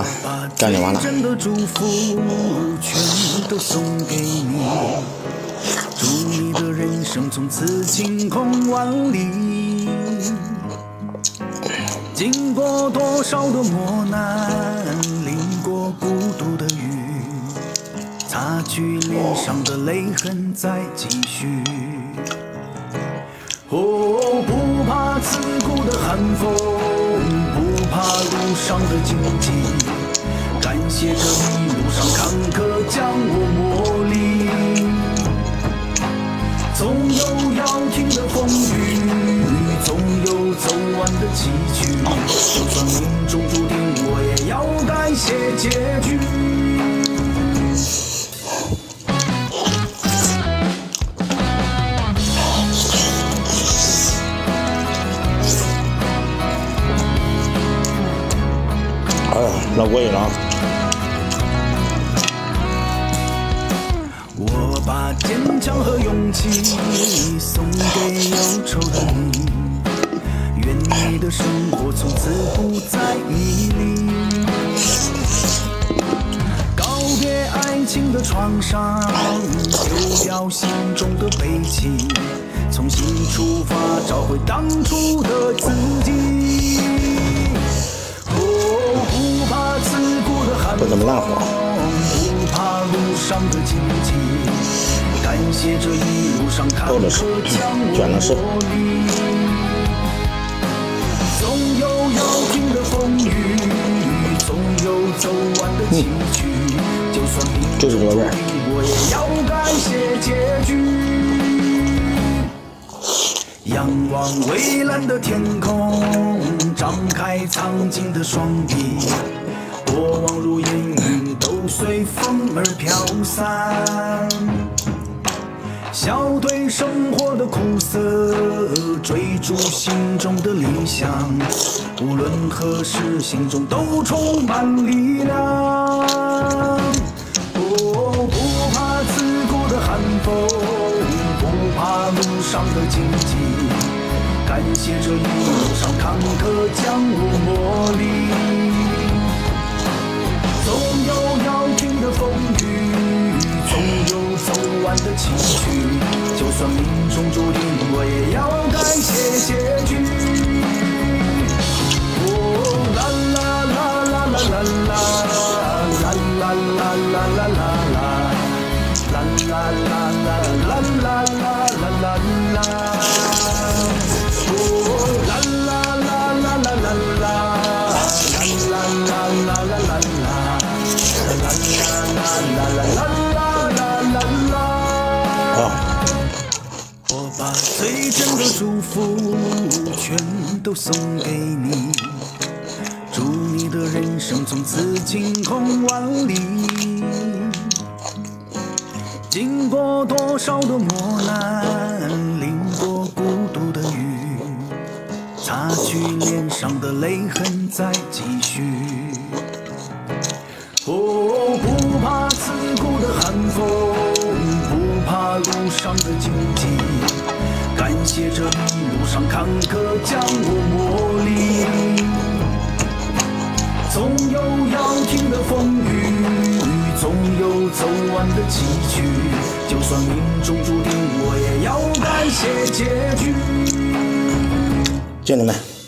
啊，干就完了。真的祝福全都送给你，祝你的人生从此晴空万里。经过多少的磨难，淋过孤独的雨，擦去脸上的泪痕再继续。哦，不怕刺骨的寒风，不怕路上的荆棘，感谢这一路上坎坷将我磨砺。总有要停的风雨，总有走完的崎岖，就算命中注定，我也要改写结局。哎，老过瘾了送给忧愁的你，愿你的生活从此不再迷离。告别爱情的创伤，丢掉心中的悲戚，重新出发，找回当初的自己。哦，不怕刺骨的寒风怎么烂活不怕路上的荆棘，感谢这一路上坎坷将我磨砺。总有要停的风雨，总有走完的崎岖。就算命嗯就是这个味儿我也要改写结局。仰望蔚蓝的天空，张开苍劲的双臂，过往如烟云都随风而飘散。笑对生活的苦涩，追逐心中的理想。无论何时，心中都充满力量。哦，不怕刺骨的寒风，不怕路上的荆棘。感谢这一路上坎坷将我的崎岖。就算命中注定，我也要感谢结局。祝福全都送给你，祝你的人生从此晴空万里。经过多少的磨难，淋过孤独的雨，擦去脸上的泪痕再继续。哦，不怕刺骨的寒风，不怕路上的荆棘，这一路上坎坷将我磨砺。总有要停的风雨，总有走完的崎岖。就算命中注定，我也要改写结局。兄弟们。